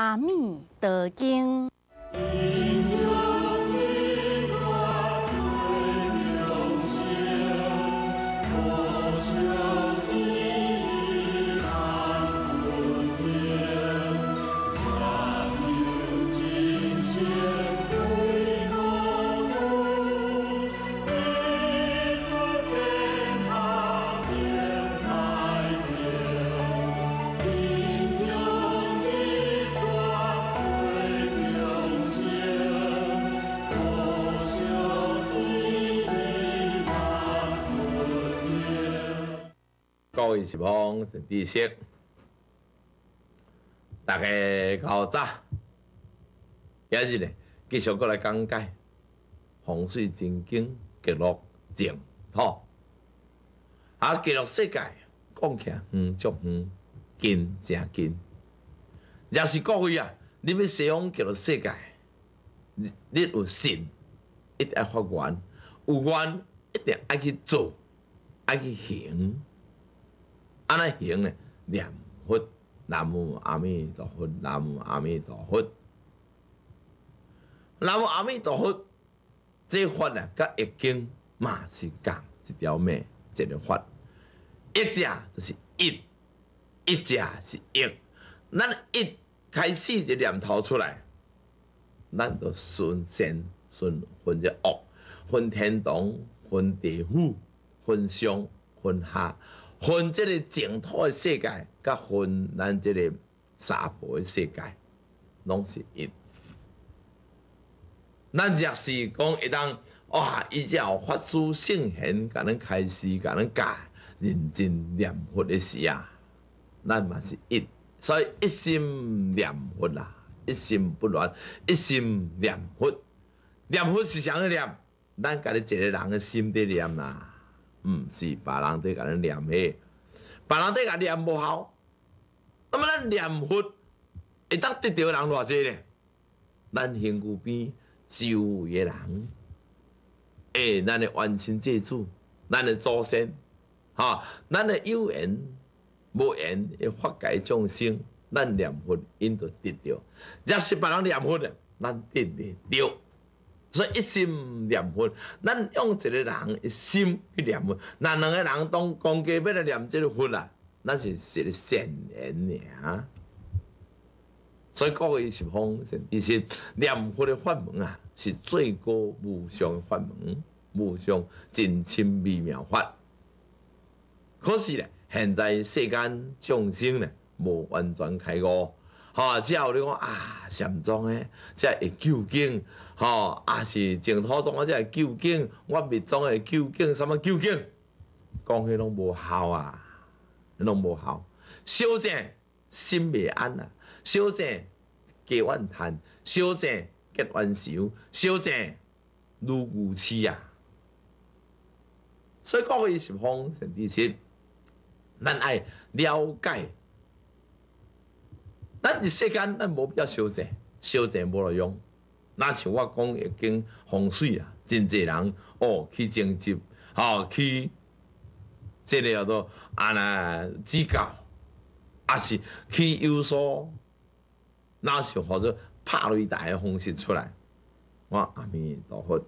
阿弥陀经。各位是方陈知识，大家较早。今日呢，继续过来讲解风水真经记录净土。啊，记录世界讲起来远足远，近正近。若是各位啊，你要西方记录世界，你你有信，一定要发愿；有愿，一定爱去做，爱去行。安尼行呢？念佛，南无阿弥陀佛，南无阿弥陀佛，南无阿弥陀佛。这法呢，甲易经嘛是讲一条命，一个法。一者就是一，一者是一。咱一开始就念头出来，咱就顺先顺分者恶，分天堂，分地府，分上，分下。分这个净土的世界，甲分咱这个娑婆的世界，拢是一。咱若是讲一当哇，伊只有法师圣贤，甲咱开始，甲咱教，认真念佛的时啊，咱嘛是一。所以一心念佛啦，一心不乱，一心念佛。念佛是啥个念？咱家己一个人的心在念啦。毋是别人伫甲咱念诶，别人伫甲念无效。那么咱念佛会当得着人偌济咧？咱身躯边周围诶人，诶，咱诶冤亲债主，咱诶祖先，哈，咱诶有缘无缘诶化解众生，咱念佛因着得着。若是别人念佛咧，咱得袂着。所以一心念佛，咱用一个人一心去念佛，那两个人当共家要来念这个佛啊，那是是个善缘尔。所以各位是方神一心念佛的法门啊，是最高无上法门，无上真亲微妙法。可是咧，现在世间众生咧，无完全开悟。吼，只有你讲啊，禅宗诶，即会究竟，吼，也是净土宗啊，即会究竟，我密宗诶究竟，什么究竟，讲起拢无效啊，拢无效。小者心未安啊，小者加怨叹，小者结怨仇，小者如无痴啊。所以各位是方神地心，咱爱了解。咱伫世间，咱无必要修正，修正无路用。那像我讲已经风水啊，真济人哦去征集，吼去这个叫做啊那指教，也是去有所，那是或者拍擂台的方式出来。我阿弥陀佛，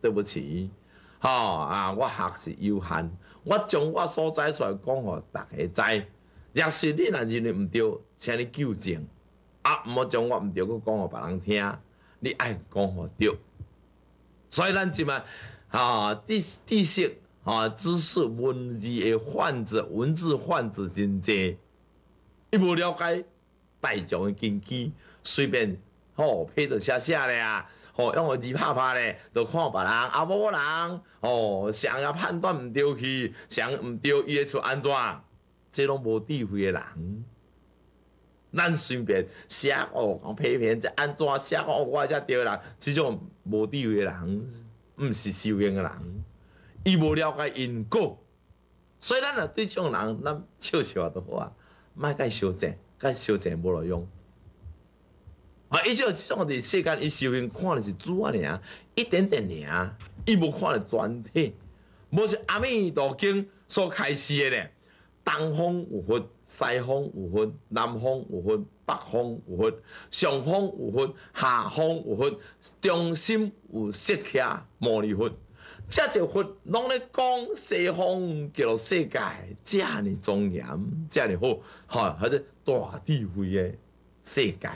对不起，吼啊，我学是有限，我将我所在出来讲互大家知。若是你若认为毋对，请你纠正，啊，毋好将我毋对，佫讲互别人听，你爱讲互对。所以咱即卖啊，知知识啊，知识文字的患者，文字患者真济，伊无了解大众的根基，随便吼批着写写咧啊，吼用个字拍拍咧，就看别人啊，某人吼想要判断毋对去，想毋对伊会出安怎？这拢无智慧的人，咱随便写哦，讲批评，这安怎写哦，我才对人，即种无智慧的人，毋是修行的人，伊无了解因果，所以咱若对这种人，咱笑笑就好啊，莫甲伊修正，甲伊修正无路用。啊，伊就即种伫世间，伊修行看的是主啊尔，一点点尔，伊无看的全体，无是阿弥陀经所开示的咧。东方有佛，西方有佛，南方有佛，北方有佛，上方有佛，下方有佛，中心有释迦牟尼佛。这些佛拢咧讲西方叫做世界，这呢庄严，这呢好，哈，或者大智慧诶世界。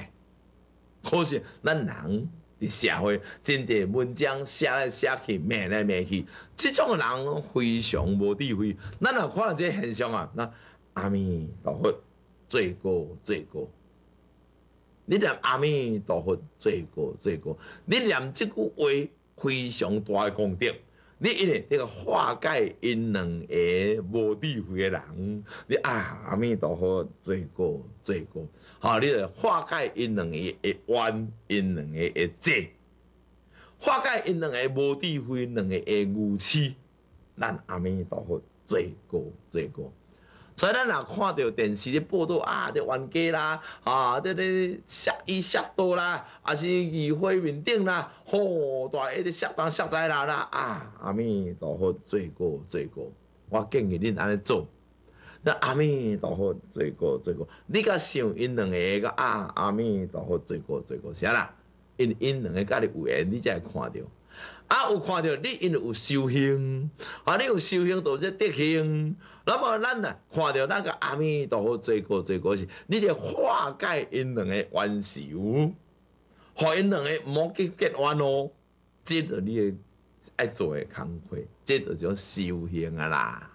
可是咱人 社会，真侪文章写来写去，骂来骂去，即种人非常无智慧。咱若看到这现象啊，那阿弥陀佛，罪过罪过。你念阿弥陀佛，罪过罪过。你念即句话，非常大的功德。你因为这个化解因两个无智慧的人，你啊阿弥陀佛，罪过罪过，好，你来化解因两个的冤，因两个的债，化解因两个无智慧两个的愚痴，咱阿弥陀佛，罪过罪过。所以咱若看到电视咧报道啊，咧冤家啦，啊，咧咧杀伊杀刀啦，啊是议会面顶啦，吼大一直杀东杀西啦啦，啊，阿弥陀佛，罪过罪过，我建议恁安尼做。那阿弥陀佛，罪过罪过，你甲想因两个个啊，阿弥陀佛，罪过罪过，啥啦？因因两个甲你有缘，你才会看到。啊，有看到你因为有修行，啊，你有修行导致德行，那么咱呐看到那个阿弥陀佛罪过罪过是，你就化解因两个冤仇，互因两个毋好去结冤哦，这着你诶爱做诶工课，这着叫修行啊啦。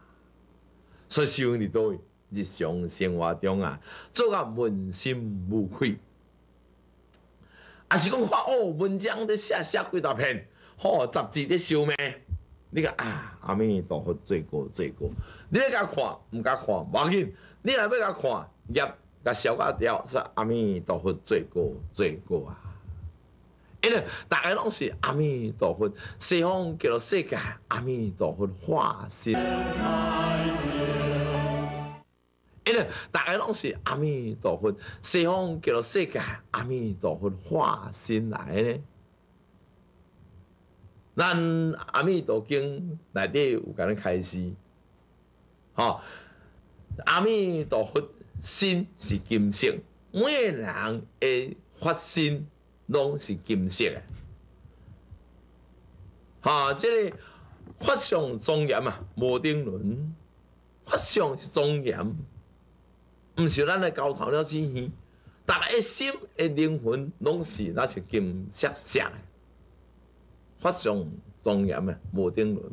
所以修行伫倒位，日常生活中啊，做到问心无愧，啊是讲发哦文章咧写写几大篇。好，杂志咧烧咩？你讲啊，阿弥陀佛，罪过罪过。你咧甲看，毋甲看，无要紧。你若要甲看，业甲消甲掉，说阿弥陀佛，罪过罪过啊！因为大家拢是阿弥陀佛，西方叫做世界，阿弥陀佛化身。因为大家拢是阿弥陀佛，西方叫做世界，阿弥陀佛化身来咧。咱阿弥陀经内底有甲咱开始，吼，阿弥陀佛心是金色，每个人诶发心拢是金色诶，哈，即个法相庄严啊，无定论，法相是庄严，毋是咱来交头了之耳，大家心诶灵魂拢是那是金色相的。法上庄严诶，无定论。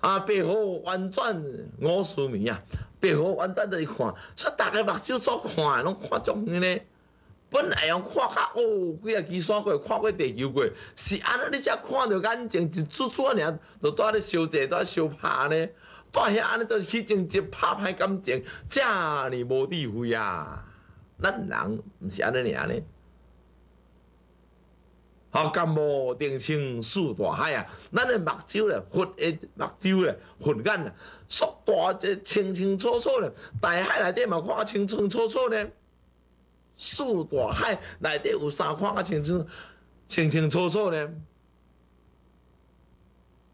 啊，白虎弯转五十米啊，白虎弯转在看，所以大家目睭所看，拢看种呢。本来用看较哦，几啊支山过，看过地球过，是安尼你才看到眼睛一撮撮尔，就在咧烧济，在烧拍呢。在遐安尼都是去争执拍歹感情，遮尔无智慧啊！咱人毋是安尼尔呢。好，甘无定清四大海啊！咱的目睭咧，佛的目睭咧，佛眼啊，缩大即清清楚楚咧，大海内底嘛看啊清清楚楚咧。四大海内底有啥看啊清清清清楚楚咧？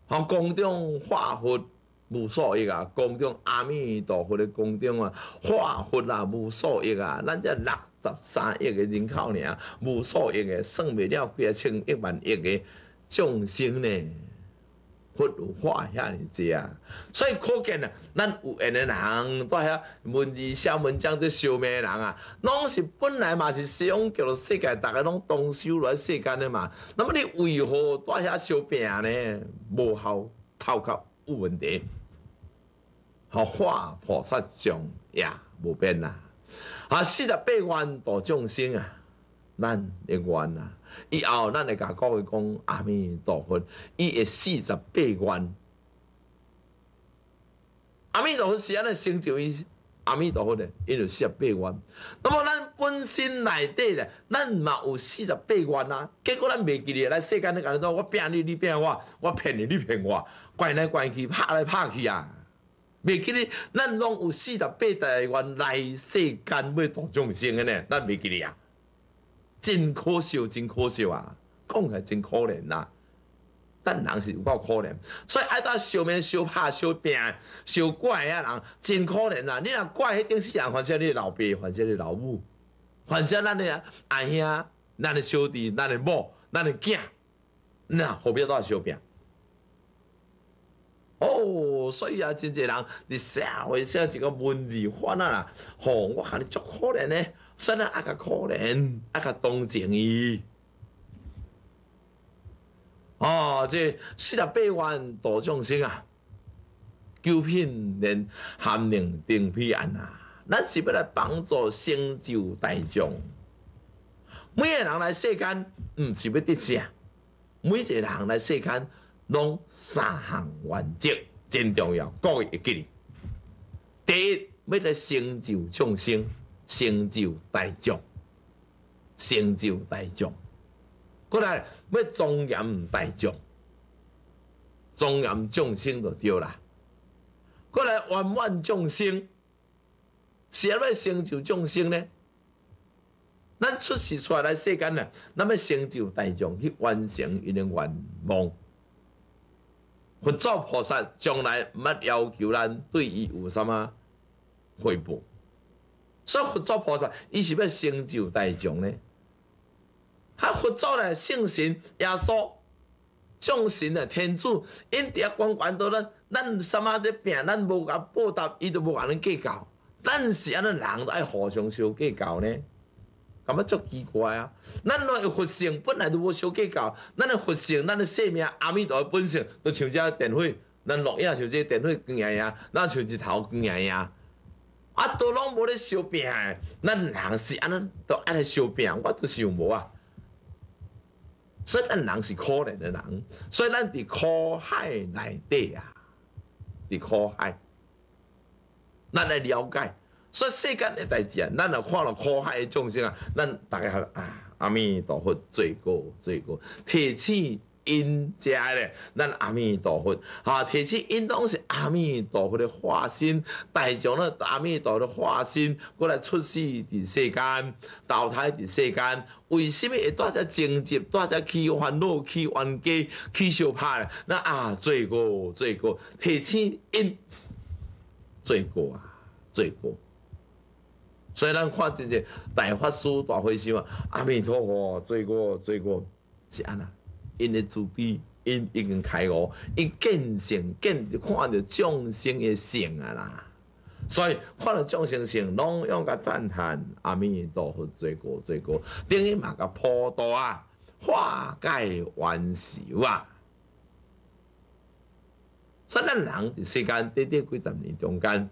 好，宫中化佛无所益啊！宫中阿弥陀佛的宫中啊，化佛啊无所益啊！咱这六。十三亿的人口呢，无数亿个，算不了几啊千亿万亿个众生呢，佛有化遐尔济啊！所以可见啊，咱有缘的人，在遐文字写文章在烧灭的人啊，拢是本来嘛是西方叫做世界，大家拢东修来世间的嘛。那么你为何在遐烧病呢？无效，头壳有问题，好化菩萨像也无变啦。啊，四十八愿度众生啊，咱的愿啊，以后咱会甲各位讲阿弥陀佛，伊会四十八万。阿弥陀佛是安尼成就伊阿弥陀佛的，因为四十八愿。那么咱本身内底咧，咱嘛有四十八愿啊。结果咱袂记咧，来世间咧，甲你讲我骗你，你骗我，我骗你，你骗我，怪来怪去，拍来拍去啊。袂记咧，咱拢有四十八大愿来世间要度众生的呢，咱袂记咧啊！真可笑，真可笑啊！讲起来真可怜呐！咱人是有够可怜，所以爱到受命、受怕、小病、小怪啊人真可怜啊！你若怪迄顶世人，反正你老爸，反正你老母，反正咱的阿兄、咱的小弟、咱的某、咱的囝，那何必都要受病？哦，所以啊，真侪人伫社会上一个文字犯啊啦，吼，我看你足可怜呢，所以咱爱较可怜，啊较同情伊。哦，这四十八万大众生啊，九品连含令定批案啊，咱是要来帮助成就大众。每个人来世间，毋是要得啥，每一个人来世间，拢三项原则真重要，各位会记哩。第一，要来成就众生，成就大众，成就大众。过来要庄严大众，庄严众生就对啦。过来圆满众生，是要成就众生呢？咱出世出来世间呢，咱要成就大众去完成伊的愿望。佛祖菩萨将来毋捌要求咱对伊有啥物回报，所以佛祖菩萨伊是要成就大众呢。他佛祖咧，圣神耶稣，众神咧，天主，因伫遐关关到咱，咱什么咧病，咱无甲报答，伊都无甲咱计较。咱是安尼人都爱互相相计较呢？感觉足奇怪啊！咱若佛性本来就无相计较，咱的佛性，咱的生命，阿弥陀本性，就像只电火，咱录影像只电火光呀呀，咱像一头光呀呀，啊，都拢无咧相病，咱人是安尼，都爱来相病，我都想无啊。所以咱人是可怜的人，所以咱伫苦海内底啊，伫苦海，咱来了解。所以世间的代志啊，咱若看了苦海的众生啊，咱大家啊，阿弥陀佛，罪过罪过，提起。因家咧，咱阿弥陀佛，哈，提起因拢是阿弥陀佛的化身，大众咧阿弥陀的化身过来出世伫世间，投胎伫世间，为什么会带只情节，带只起烦恼，起冤家，起相拍咧？那啊，罪过罪过，提起因，罪过啊，罪过。所以咱看真正大法师大和尚啊，阿弥陀佛，罪过罪过，是安那？因的慈悲，因已经开悟，因见性见就看到众生的性啊啦，所以看到众生性，拢用个赞叹阿弥陀佛，罪过罪过，等于嘛个普渡啊，化解冤仇啊。所以咱人世间短短几十年中间，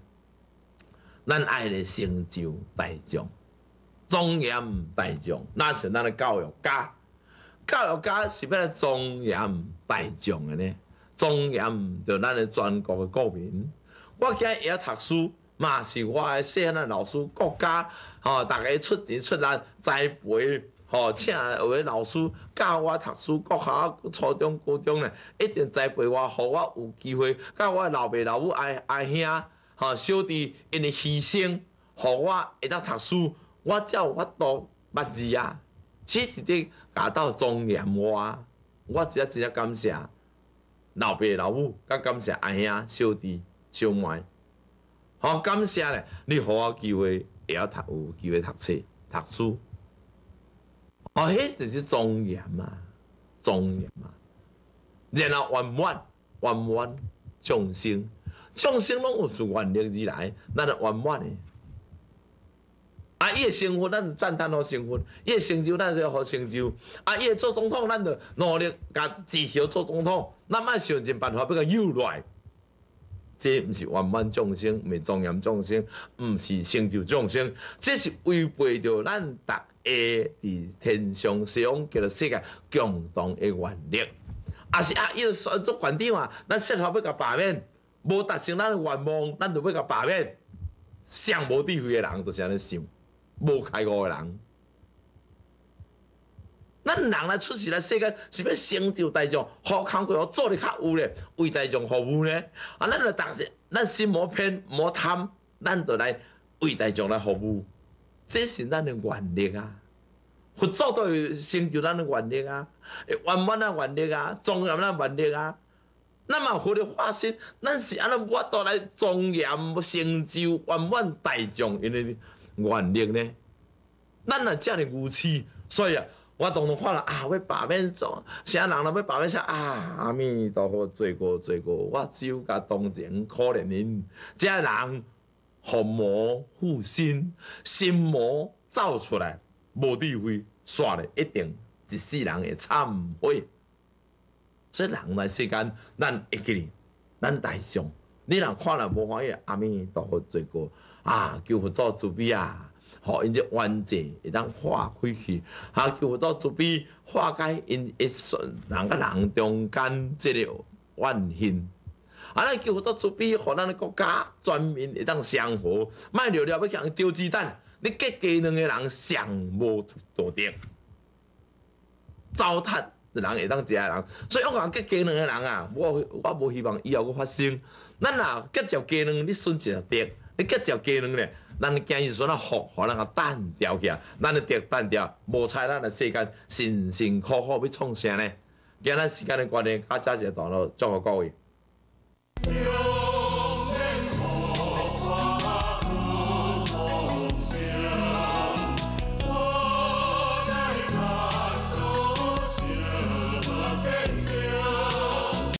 咱爱咧成就大众，庄严大众，那像咱的教育家。教育家是要来庄严大众的呢，庄严着咱的全国的国民。我今日也读书，嘛是我的细汉的老师，国家吼，大家出钱出力栽培，吼，请有位老师教我读书，国校、初中、高中咧，一定栽培我，互我有机会，教我老爸老母、阿阿兄、吼小弟，因的牺牲，互我会当读书，我才有法度捌字啊。其实伫家到庄严我，我只真正感谢老爸老母，甲感谢阿兄小弟小妹，好感谢咧！你互我机会会晓读，有机会读册读书，哦，迄就是庄严嘛，庄严嘛。然后圆满圆满众生，众生拢有自愿力而来，咱就圆满诶。啊！伊诶成就，咱就赞叹好成就；伊诶成就，咱就好成就。啊！伊会做总统，咱就努力甲至少做总统。咱莫想尽办法要甲诱来。这毋是圆满众生，毋是庄严众生，毋是成就众生，这是违背着咱逐个伫天上使用叫做世界共同诶原力。啊是啊，伊做做馆长啊，咱适合要甲罢免，无达成咱诶愿望，咱就要甲罢免。上无智慧诶人就是安尼想。无开悟的人，咱人来出世来世间，是要成就大众，好工作做得较有咧，为大众服务咧。啊，咱着当时，咱心无偏，无贪，咱着来为大众来服务，这是咱的愿力啊。佛祖都成就咱的愿力啊，圆满的愿力啊，庄严的愿力啊。咱嘛佛的化身，咱是安尼，我都来庄严成就圆满大众因的愿力呢。咱若遮尔愚痴，所以啊，我当中看了啊，要罢免做，啥人若要罢免啥啊？阿弥陀佛，罪过罪过，我只有甲同情可怜因，遮人伏魔附身，心魔走出来。无智慧，煞咧一定一世人会忏悔。所以人来世间，咱会记，咱大众，你若看了无欢喜，阿弥陀佛罪过啊！求佛祖慈悲啊！互因这冤结会当化开去，啊！求佛祖慈悲化解因一瞬人甲人中间这个怨恨。啊！咱求佛祖慈悲，互咱的国家全民会当相和，莫了了要强丢鸡蛋。你结鸡卵的人上无道德，糟蹋人会当食的人，所以我讲结鸡卵的人啊，我我无希望以后佫发生。咱若结着鸡卵，你损失德；你结着鸡卵咧，咱今日孙啊福，互咱个单调起，咱的德单调，无彩咱的世间辛辛苦苦要创啥呢？今日时间的关系，较早一段落，祝福各位。